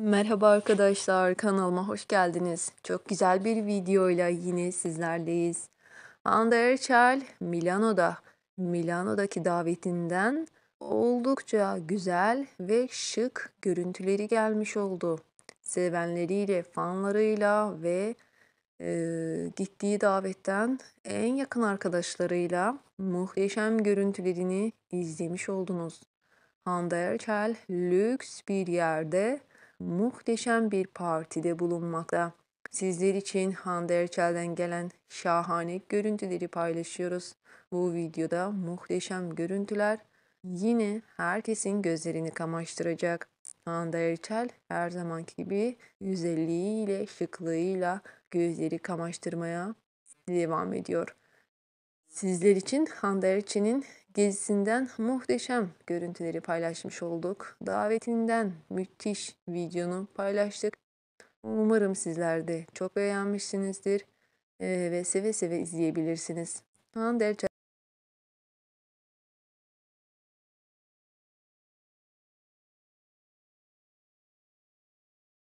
Merhaba arkadaşlar, kanalıma hoş geldiniz. Çok güzel bir videoyla yine sizlerleyiz. Hande Erçel, Milano'da, Milano'daki davetinden oldukça güzel ve şık görüntüleri gelmiş oldu. Sevenleriyle, fanlarıyla ve e, gittiği davetten en yakın arkadaşlarıyla muhteşem görüntülerini izlemiş oldunuz. Hande Erçel lüks bir yerde muhteşem bir partide bulunmakta. Sizler için Hande Erçel'den gelen şahane görüntüleri paylaşıyoruz. Bu videoda muhteşem görüntüler yine herkesin gözlerini kamaştıracak. Hande Erçel her zamanki gibi güzelliğiyle, şıklığıyla gözleri kamaştırmaya devam ediyor. Sizler için Hande Erçel'in gezisinden muhteşem görüntüleri paylaşmış olduk. Davetinden müthiş videonu paylaştık. Umarım sizler de çok beğenmişsinizdir ee, ve seve seve izleyebilirsiniz. Hande